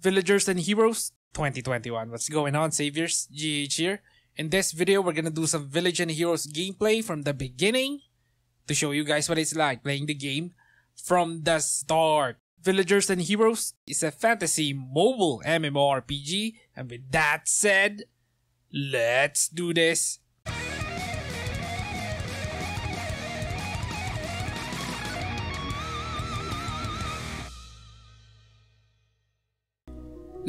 Villagers and Heroes 2021. What's going on, Saviors? GH here. In this video, we're gonna do some Village and Heroes gameplay from the beginning to show you guys what it's like playing the game from the start. Villagers and Heroes is a fantasy mobile MMORPG, and with that said, let's do this.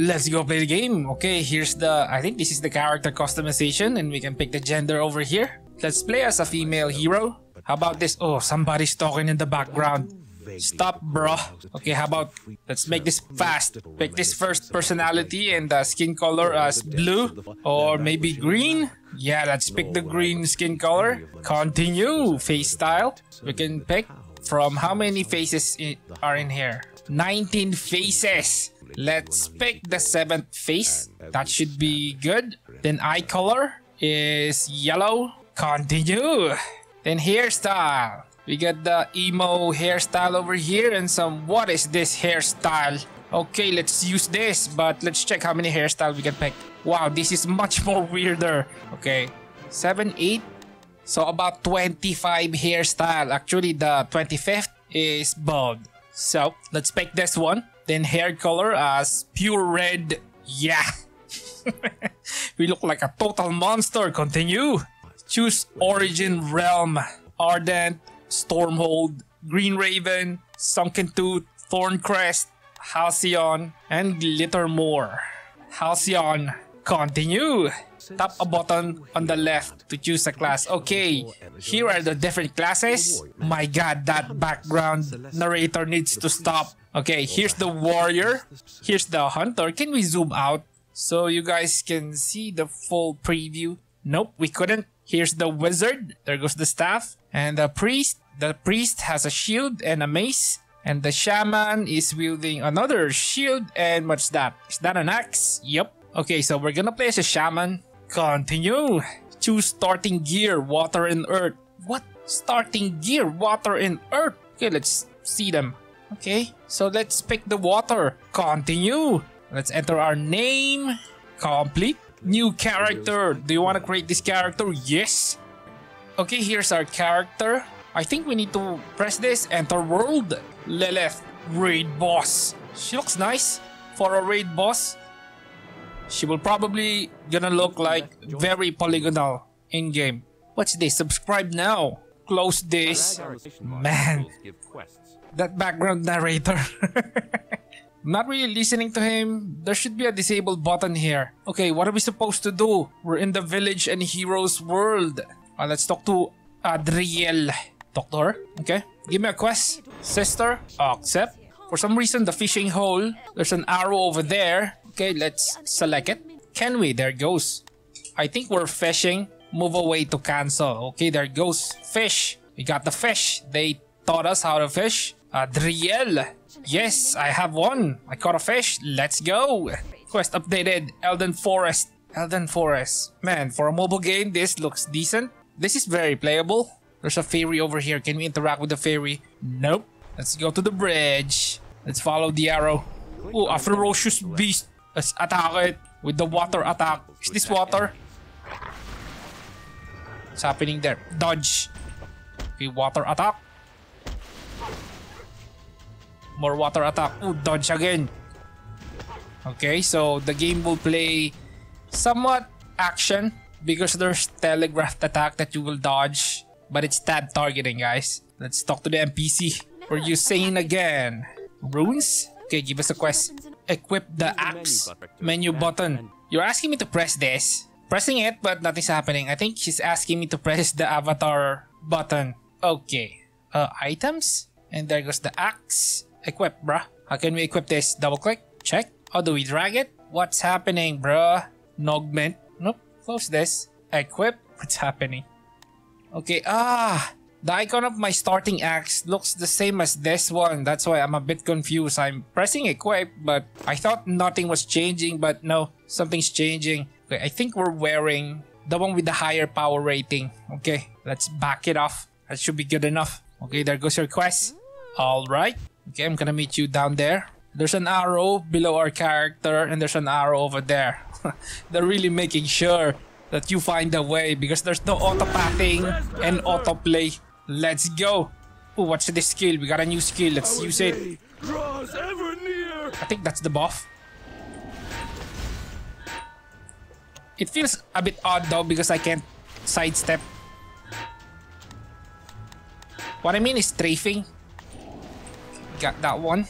Let's go play the game. Okay, here's the, I think this is the character customization and we can pick the gender over here. Let's play as a female hero. How about this? Oh, somebody's talking in the background. Stop, bro. Okay, how about, let's make this fast. Pick this first personality and the skin color as blue or maybe green. Yeah, let's pick the green skin color. Continue, face style. We can pick from how many faces are in here? 19 faces. Let's pick the seventh face. That should be good. Then eye color is yellow. Continue. Then hairstyle. We got the emo hairstyle over here and some what is this hairstyle? Okay, let's use this, but let's check how many hairstyles we can pick. Wow, this is much more weirder. Okay, 7, 8. So about 25 hairstyle. Actually, the 25th is bald. So, let's pick this one. Then hair color as pure red. Yeah. we look like a total monster. Continue. Choose origin realm. Ardent, Stormhold, Green Raven, Sunken Tooth, Thorncrest, Halcyon, and Glittermoor. Halcyon. Continue. Tap a button on the left to choose a class. Okay, here are the different classes. My god, that background narrator needs to stop. Okay, here's the warrior. Here's the hunter. Can we zoom out so you guys can see the full preview? Nope, we couldn't. Here's the wizard. There goes the staff. And the priest. The priest has a shield and a mace. And the shaman is wielding another shield. And what's that? Is that an axe? Yep. Okay, so we're gonna play as a shaman. Continue. Choose starting gear, water and earth. What? Starting gear, water and earth? Okay, let's see them. Okay, so let's pick the water. Continue. Let's enter our name. Complete. New character. Do you want to create this character? Yes. Okay, here's our character. I think we need to press this. Enter world. Lilith. Raid boss. She looks nice for a raid boss. She will probably gonna look like very polygonal in game. What's this? Subscribe now. Close this. Man, that background narrator. Not really listening to him. There should be a disabled button here. Okay, what are we supposed to do? We're in the village and heroes world. Uh, let's talk to Adriel. Talk to her. Okay. Give me a quest. Sister. Accept. For some reason, the fishing hole, there's an arrow over there. Okay, let's select it. Can we? There goes. I think we're fishing. Move away to cancel. Okay, there goes. Fish. We got the fish. They taught us how to fish. Adriel. Yes, I have one. I caught a fish. Let's go. Quest updated. Elden Forest. Elden Forest. Man, for a mobile game, this looks decent. This is very playable. There's a fairy over here. Can we interact with the fairy? Nope. Let's go to the bridge. Let's follow the arrow. Oh, a ferocious beast. Let's attack it with the water attack. Is this water? What's happening there? Dodge. Okay, water attack. More water attack. Oh, dodge again. Okay, so the game will play somewhat action because there's telegraphed attack that you will dodge. But it's tab targeting, guys. Let's talk to the NPC. Were you saying again? Runes? Okay, give us a quest. Equip the axe menu button. You're asking me to press this. Pressing it, but nothing's happening. I think she's asking me to press the avatar button. Okay. Uh, items? And there goes the axe. Equip, bruh. How can we equip this? Double click. Check. How do we drag it? What's happening, bruh? Nogment. Nope. Close this. Equip. What's happening? Okay. Ah! The icon of my starting axe looks the same as this one. That's why I'm a bit confused. I'm pressing equip, but I thought nothing was changing, but no, something's changing. Okay, I think we're wearing the one with the higher power rating. Okay, let's back it off. That should be good enough. Okay, there goes your quest. Alright. Okay, I'm gonna meet you down there. There's an arrow below our character and there's an arrow over there. They're really making sure that you find a way because there's no auto-pathing and autoplay. Let's go. Oh, what's this skill? We got a new skill. Let's use it. I think that's the buff. It feels a bit odd though because I can't sidestep. What I mean is strafing. Got that one.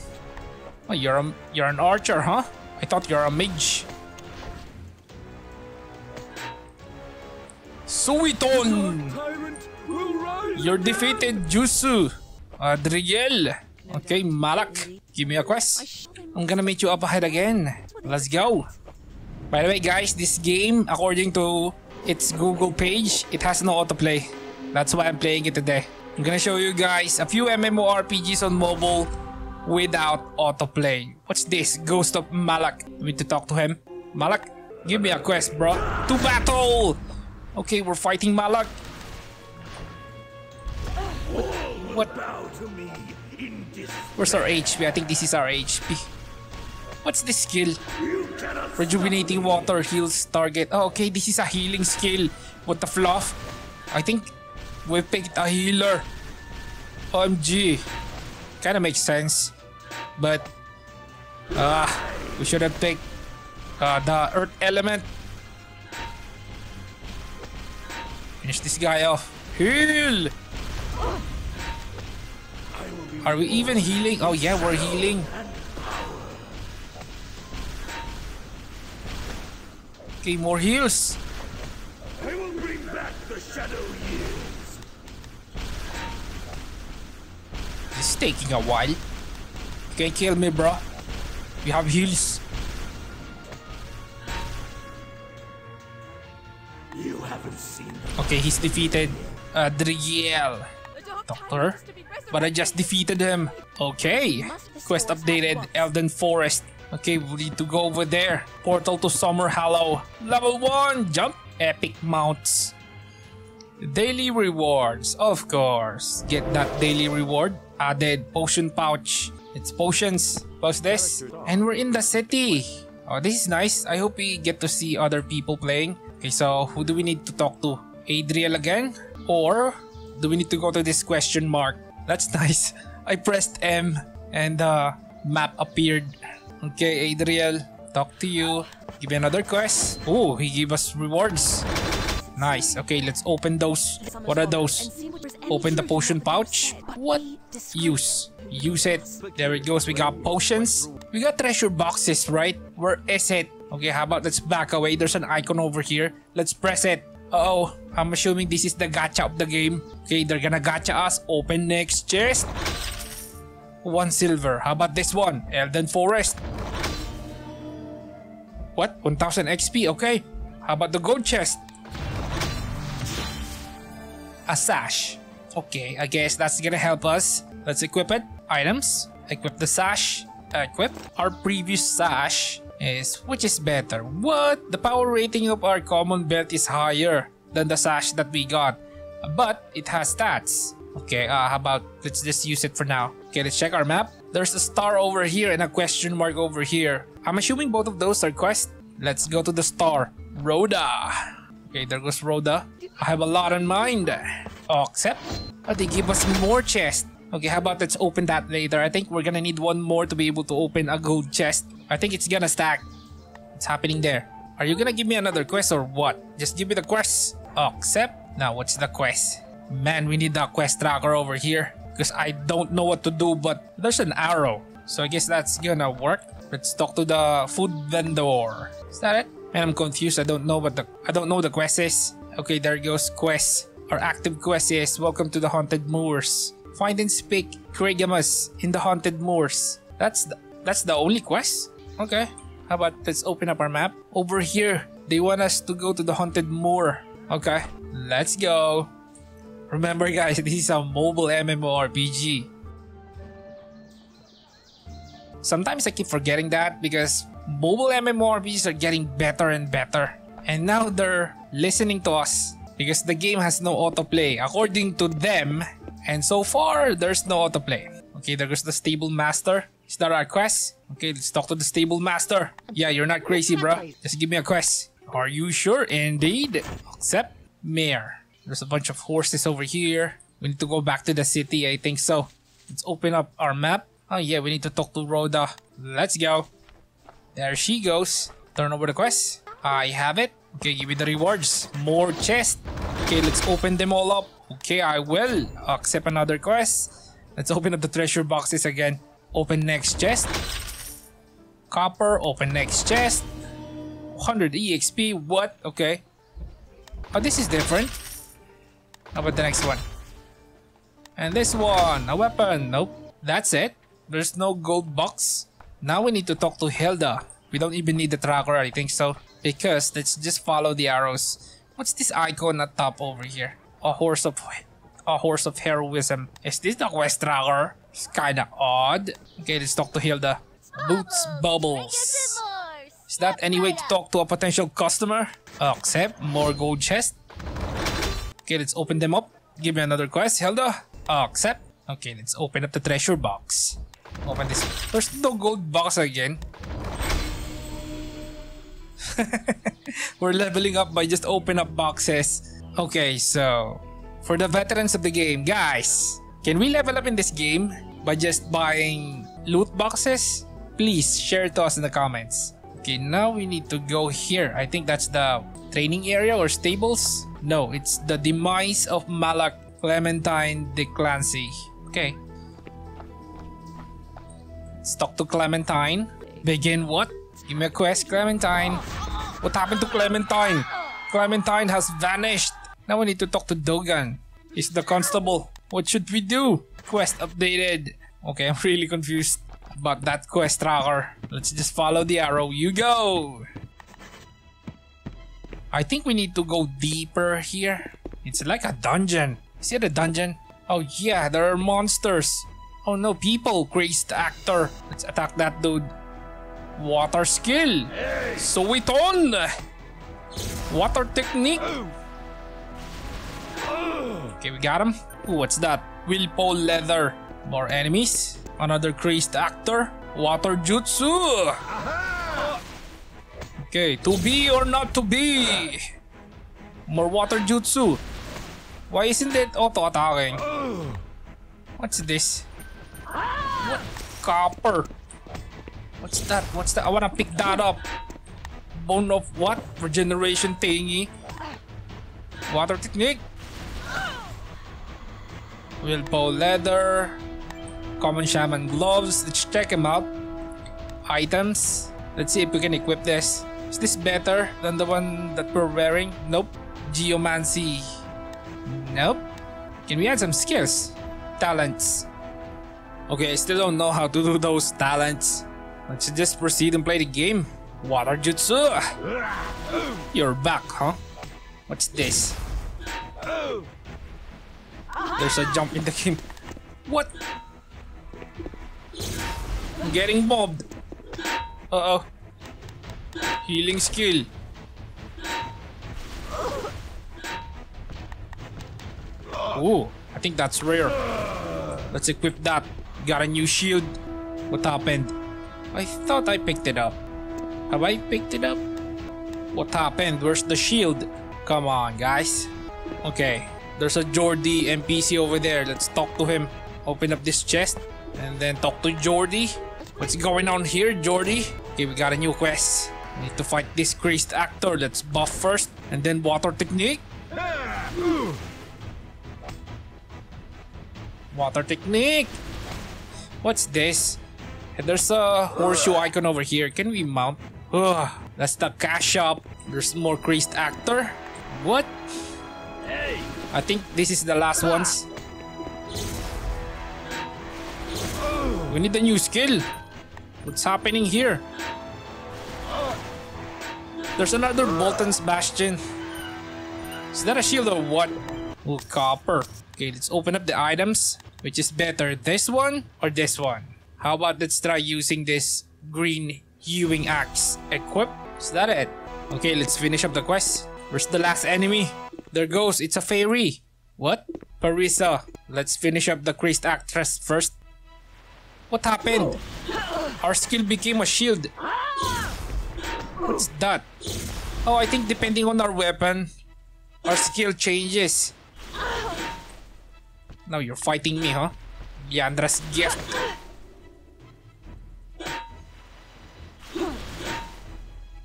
Oh, you're a, you're an archer, huh? I thought you're a mage. Suiton! You're defeated, Jusu. Adriel. Okay, Mallok. Give me a quest. I'm gonna meet you up ahead again. Let's go. By the way, guys, this game, according to its Google page, it has no autoplay. That's why I'm playing it today. I'm gonna show you guys a few MMORPGs on mobile without autoplay. What's this? Ghost of Mallok. We need to talk to him. Mallok, give me a quest, bro. To battle! Okay, we're fighting Mallok. What? Where's our HP? I think this is our HP. What's this skill? Rejuvenating water heals target. Oh, okay, this is a healing skill. What the fluff? I think we picked a healer. OMG. Kinda makes sense. But, ah, uh, we should have picked uh, the earth element. Finish this guy off. Heal! Are we even healing? Oh yeah, we're healing. Okay, more heals. I will bring back the shadow. Taking a while. You can't kill me, bro. We have heals. You haven't seen. Okay, he's defeated. Uh, Adriel. Doctor. But I just defeated him. Okay. Quest updated. Elden Forest. Okay, we need to go over there. Portal to Summer Hollow. Level 1. Jump. Epic mounts. Daily rewards. Of course. Get that daily reward. Added potion pouch. It's potions. Plus this. And we're in the city. Oh, this is nice. I hope we get to see other people playing. Okay, so who do we need to talk to? Adriel again? Or do we need to go to this question mark? That's nice. I pressed M and the uh, map appeared. Okay, Adriel, talk to you. Give me another quest. Oh, he gave us rewards. Nice. Okay, let's open those. What are those? Open the potion pouch. What? Use. Use it. There it goes. We got potions. We got treasure boxes, right? Where is it? Okay, how about let's back away. There's an icon over here. Let's press it. Uh oh I'm assuming this is the gacha of the game. Okay, they're gonna gacha us. Open next chest. One silver. How about this one? Elden Forest. What? 1000 XP? Okay. How about the gold chest? A sash. Okay, I guess that's gonna help us. Let's equip it. Items. Equip the sash. Equip. Our previous sash is which is better? What? The power rating of our common belt is higher than the sash that we got. But it has stats. Okay, uh, how about let's just use it for now. Okay, let's check our map. There's a star over here and a question mark over here. I'm assuming both of those are quests. Let's go to the star. Rhoda. Okay, there goes Rhoda. I have a lot in mind. Oh, except oh, they give us more chests. Okay, how about let's open that later. I think we're gonna need one more to be able to open a gold chest. I think it's gonna stack. What's happening there? Are you gonna give me another quest or what? Just give me the quest. Oh, accept. Now, what's the quest? Man, we need that quest tracker over here. Because I don't know what to do, but there's an arrow. So I guess that's gonna work. Let's talk to the food vendor. Is that it? Man, I'm confused. I don't know what the I don't know the quest is. Okay, there goes quest. Our active quest is Welcome to the Haunted Moors. Find and speak Craigamus in the Haunted Moors. That's the, that's the only quest? Okay. How about let's open up our map? Over here, they want us to go to the Haunted Moor. Okay, let's go. Remember guys, this is a mobile MMORPG. Sometimes I keep forgetting that because mobile MMORPGs are getting better and better. And now they're listening to us because the game has no autoplay according to them and so far, there's no autoplay. Okay, there goes the stable master. Is that our quest? Okay, let's talk to the stable master. Yeah, you're not crazy, bro. Just give me a quest. Are you sure? Indeed. Accept. Mare. There's a bunch of horses over here. We need to go back to the city, I think so. Let's open up our map. Oh yeah, we need to talk to Rhoda. Let's go. There she goes. Turn over the quest. I have it. Okay, give me the rewards. More chest. Okay, let's open them all up. Okay, I will accept another quest. Let's open up the treasure boxes again. Open next chest. Copper, open next chest. 100 EXP, what? Okay. Oh, this is different. How about the next one? And this one, a weapon. Nope. That's it. There's no gold box. Now we need to talk to Hilda. We don't even need the tracker, I think so. Because let's just follow the arrows. What's this icon at top over here? A horse of a horse of heroism. Is this the quest tracker? It's kinda odd. Okay, let's talk to Hilda. Boots Bubbles. Is that any way to talk to a potential customer? Accept. More gold chest. Okay, let's open them up. Give me another quest, Hilda. Accept. Okay, let's open up the treasure box. Open this. There's no gold box again. We're leveling up by just open up boxes. Okay, so for the veterans of the game, guys, can we level up in this game by just buying loot boxes? Please share to us in the comments. Okay, now we need to go here. I think that's the training area or stables. No, it's the demise of Mallok Clementine de Clancy. Okay. Let's talk to Clementine. Begin what? Give me a quest, Clementine. What happened to Clementine? Clementine has vanished. Now we need to talk to Dogan. He's the constable. What should we do? Quest updated. Okay, I'm really confused about that quest tracker. Let's just follow the arrow. You go! I think we need to go deeper here. It's like a dungeon. Is it a dungeon? Oh yeah, there are monsters. Oh no, people, crazed actor. Let's attack that dude. Water skill. Suiton. Water technique. Okay, we got him. Ooh, what's that? Wilpo leather. More enemies. Another crazed actor. Water jutsu. Okay, to be or not to be? More water jutsu. Why isn't it auto-attacking? What's this? What? Copper. What's that? What's that? I wanna pick that up. Bone of what? Regeneration thingy. Water technique. Wilpo leather. Common shaman gloves. Let's check them out. Items. Let's see if we can equip this. Is this better than the one that we're wearing? Nope. Geomancy. Nope. Can we add some skills? Talents. Okay, I still don't know how to do those talents. Let's just proceed and play the game. Water Jutsu. You're back, huh? What's this? There's a jump in the game. What? I'm getting mobbed. Uh-oh. Healing skill. Ooh, I think that's rare. Let's equip that. Got a new shield. What happened? I thought I picked it up. Have I picked it up? What happened? Where's the shield? Come on, guys. Okay, there's a Jordi NPC over there. Let's talk to him. Open up this chest and then talk to Jordi. What's going on here, Jordi? Okay, we got a new quest. We need to fight this crazed actor. Let's buff first and then water technique. Water technique. What's this? There's a horseshoe icon over here. Can we mount? Ugh, that's the cash shop. There's more crazed actor. What? I think this is the last ones. We need a new skill. What's happening here? There's another Bolton's Bastion. Is that a shield or what? Oh, copper. Okay, let's open up the items. Which is better, this one or this one? How about let's try using this green hewing axe. Equip? Is that it? Okay, let's finish up the quest. Where's the last enemy? There goes, it's a fairy. What? Parisa. Let's finish up the crazed actress first. What happened? Our skill became a shield. What's that? Oh, I think depending on our weapon, our skill changes. Now you're fighting me, huh? Yandra's gift.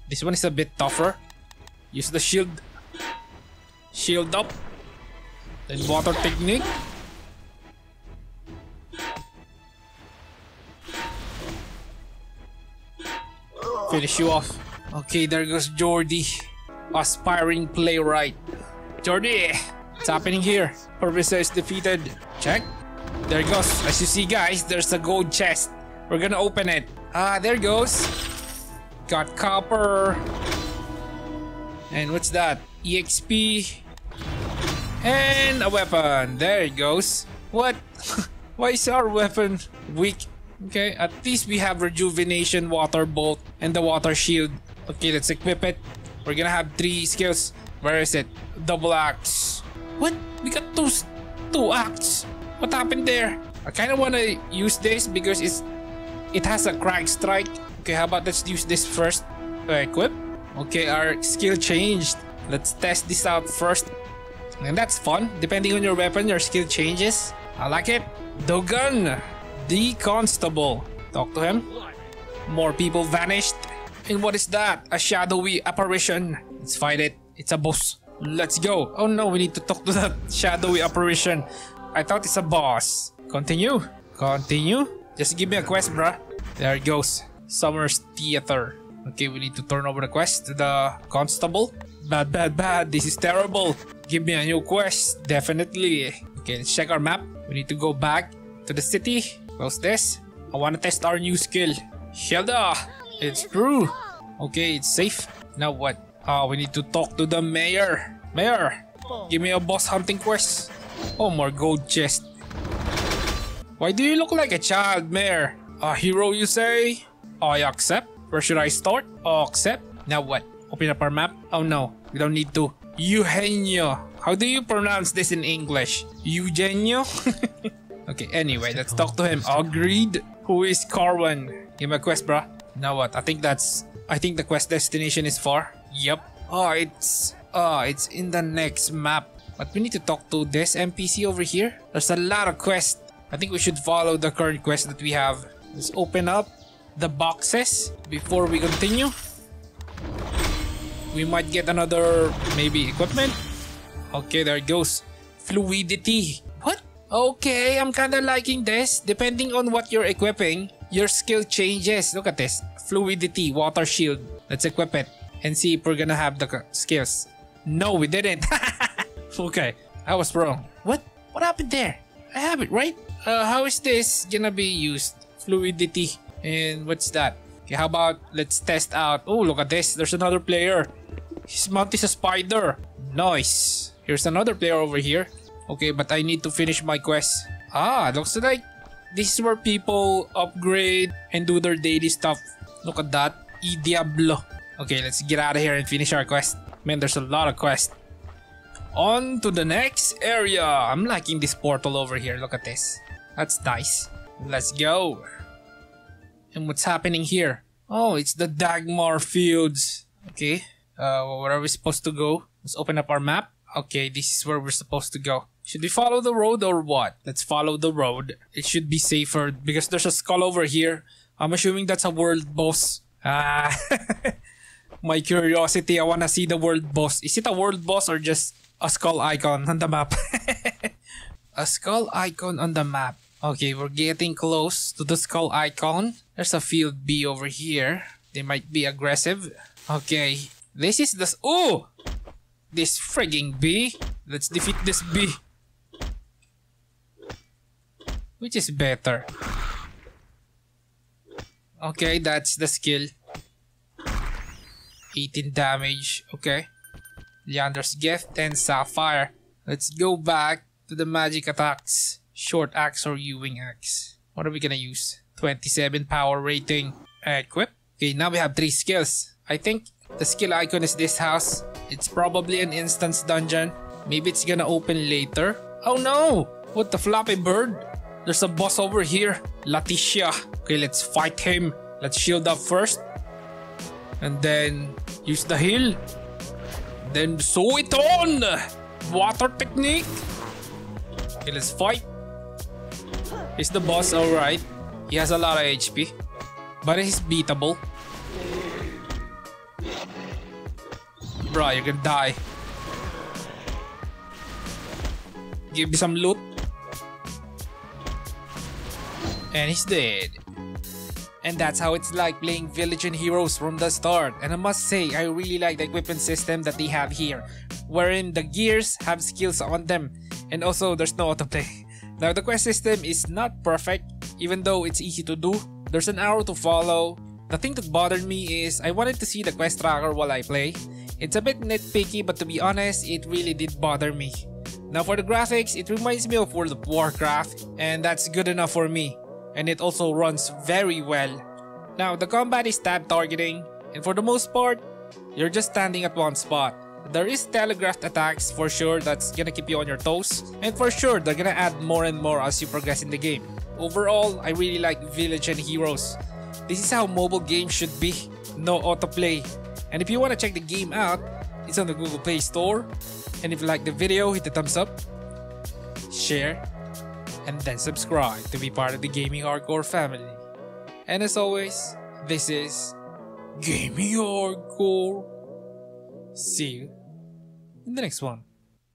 This one is a bit tougher. Use the shield. Shield up. Then water technique. Finish you off. Okay, there goes Jordy. Aspiring playwright. Jordy! What's happening here? Professor is defeated. Check. There goes. As you see guys, there's a gold chest. We're gonna open it. Ah, there goes. Got copper. And what's that? EXP. And a weapon. There it goes. What? Why is our weapon weak? Okay, at least we have rejuvenation, water bolt, and the water shield. Okay, let's equip it. We're gonna have three skills. Where is it? Double axe. What? We got two, two axe. What happened there? I kind of want to use this because it's it has a crack strike. Okay, how about let's use this first. Uh, equip. Okay, our skill changed. Let's test this out first. And that's fun. Depending on your weapon, your skill changes. I like it. Dogun. The Constable. Talk to him. More people vanished. And what is that? A shadowy apparition. Let's fight it. It's a boss. Let's go. Oh no, we need to talk to that shadowy apparition. I thought it's a boss. Continue. Continue. Just give me a quest, bruh. There it goes. Summer's Theater. Okay, we need to turn over the quest to the constable. Bad, bad, bad. This is terrible. Give me a new quest. Definitely. Okay, let's check our map. We need to go back to the city. Close this. I want to test our new skill. Hilda. It's true. Okay, it's safe. Now what? Oh, we need to talk to the mayor. Mayor, give me a boss hunting quest. Oh, more gold chest. Why do you look like a child, Mayor? A hero, you say? I accept. Where should I start? Oh, accept. Now what? Open up our map? Oh no, we don't need to. Eugenio. How do you pronounce this in English? Eugenio? okay, anyway, let's talk to him. Agreed. Who is Carwin? Give a quest, bruh. Now what? I think that's... I think the quest destination is far. Yep. Oh, ah, it's... Oh, it's in the next map. But we need to talk to this NPC over here. There's a lot of quests. I think we should follow the current quest that we have. Let's open up the boxes before we continue. We might get another, maybe, equipment. Okay, there it goes. Fluidity. What? Okay, I'm kinda liking this. Depending on what you're equipping, your skill changes. Look at this. Fluidity, water shield. Let's equip it and see if we're gonna have the skills. No, we didn't. okay, I was wrong. What? What happened there? I have it, right? Uh, how is this gonna be used? Fluidity. And what's that? Okay, how about let's test out. Oh, look at this. There's another player. His mount is a spider. Nice. Here's another player over here. Okay, but I need to finish my quest. Ah, looks like this is where people upgrade and do their daily stuff. Look at that. E Diablo. Okay, let's get out of here and finish our quest. Man, there's a lot of quests. On to the next area. I'm liking this portal over here. Look at this. That's nice. Let's go. And what's happening here? Oh, it's the Dagmar Fields. Okay. Uh, where are we supposed to go? Let's open up our map. Okay, this is where we're supposed to go. Should we follow the road or what? Let's follow the road. It should be safer because there's a skull over here. I'm assuming that's a world boss. Ah, my curiosity. I wanna see the world boss. Is it a world boss or just a skull icon on the map? a skull icon on the map. Okay, we're getting close to the skull icon. There's a field B over here. They might be aggressive. Okay, this is the... Oh! This frigging bee. Let's defeat this bee. Which is better? Okay, that's the skill. 18 damage. Okay. Leander's gift and sapphire. Let's go back to the magic attacks. Short axe or hewing axe. What are we gonna use? 27 power rating. Equip. Okay, now we have three skills. I think the skill icon is this house. It's probably an instance dungeon. Maybe it's gonna open later. Oh no! What the floppy bird? There's a boss over here. Leticia. Okay, let's fight him. Let's shield up first. And then use the heal. Then Suiton! Water technique. Okay, let's fight. Is the boss alright? He has a lot of HP. But he's beatable. Bro, you're gonna die. Give me some loot. And he's dead. And that's how it's like playing Village and Heroes from the start. And I must say, I really like the equipment system that they have here, wherein the gears have skills on them, and also there's no autoplay. Now the quest system is not perfect, even though it's easy to do. There's an arrow to follow. The thing that bothered me is I wanted to see the quest tracker while I play. It's a bit nitpicky but to be honest, it really did bother me. Now for the graphics, it reminds me of World of Warcraft and that's good enough for me. And it also runs very well. Now the combat is tab targeting and for the most part, you're just standing at one spot. There is telegraphed attacks for sure that's gonna keep you on your toes and for sure they're gonna add more and more as you progress in the game. Overall, I really like Village and Heroes. This is how mobile games should be, no autoplay. And if you wanna check the game out, it's on the Google Play Store. And if you like the video, hit the thumbs up, share, and then subscribe to be part of the Gaming Hardcore family. And as always, this is Gaming Hardcore. See you the next one.